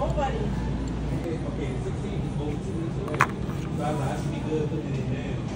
Nobody. Okay, 16 is both two weeks away. So I was like, I should be good looking at now.